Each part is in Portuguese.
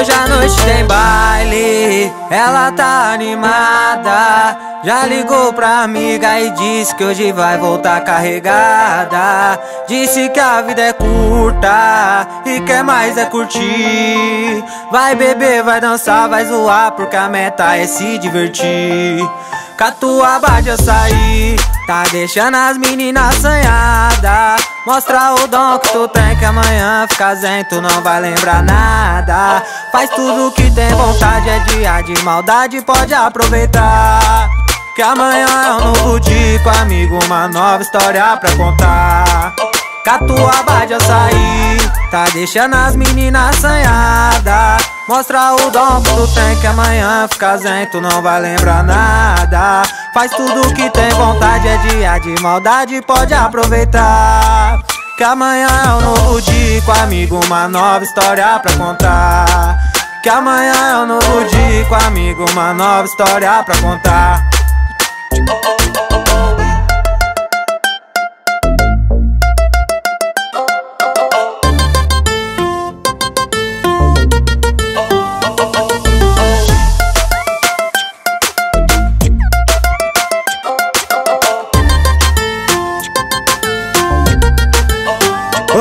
Hoje à noite tem baile, ela tá animada. Já ligou pra amiga e disse que hoje vai voltar carregada. Disse que a vida é curta e quer mais é curtir. Vai beber, vai dançar, vai zoar, porque a meta é se divertir. Catuaba de açaí, tá deixando as meninas assanhadas. Mostra o dom que tu tem que amanhã fica zen, tu não vai lembrar nada. Faz tudo que tem vontade, é dia de maldade, pode aproveitar. Que amanhã é um novo dia amigo, uma nova história pra contar. Catuaba de açaí, tá deixando as meninas assanhadas. Mostra o dom que tu tem que amanhã fica zen, tu não vai lembrar nada. Faz tudo que tem vontade, é dia de maldade, pode aproveitar. Que amanhã é um novo dia com amigo, uma nova história pra contar. Que amanhã é um novo dia com amigo, uma nova história pra contar.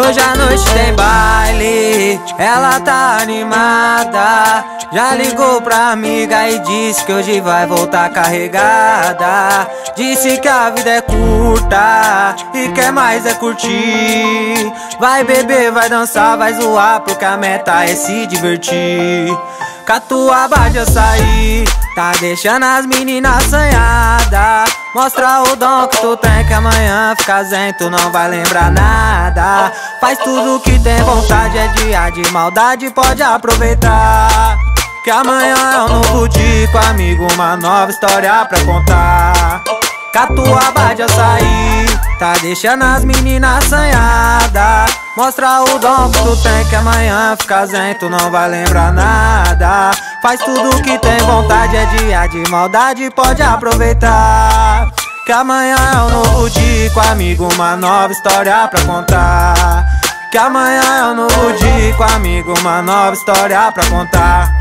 Hoje à noite tem baile, ela tá animada. Já ligou pra amiga e disse que hoje vai voltar carregada. Disse que a vida é curta e quer mais é curtir. Vai beber, vai dançar, vai zoar, porque a meta é se divertir. Catuaba de açaí, tá deixando as meninas assanhadas. Mostra o dom que tu tem que amanhã fica zen, tu não vai lembrar nada. Faz tudo que tem vontade, é dia de maldade, pode aproveitar. Que amanhã é um novo dia com amigo, uma nova história pra contar. Catuaba de açaí, tá deixando as meninas assanhadas. Mostra o dom que tu tem que amanhã fica zen, tu não vai lembrar nada. Faz tudo que tem vontade, é dia de maldade, pode aproveitar. Que amanhã é um novo dia com amigo, uma nova história pra contar. Que amanhã é um novo dia com amigo, uma nova história pra contar.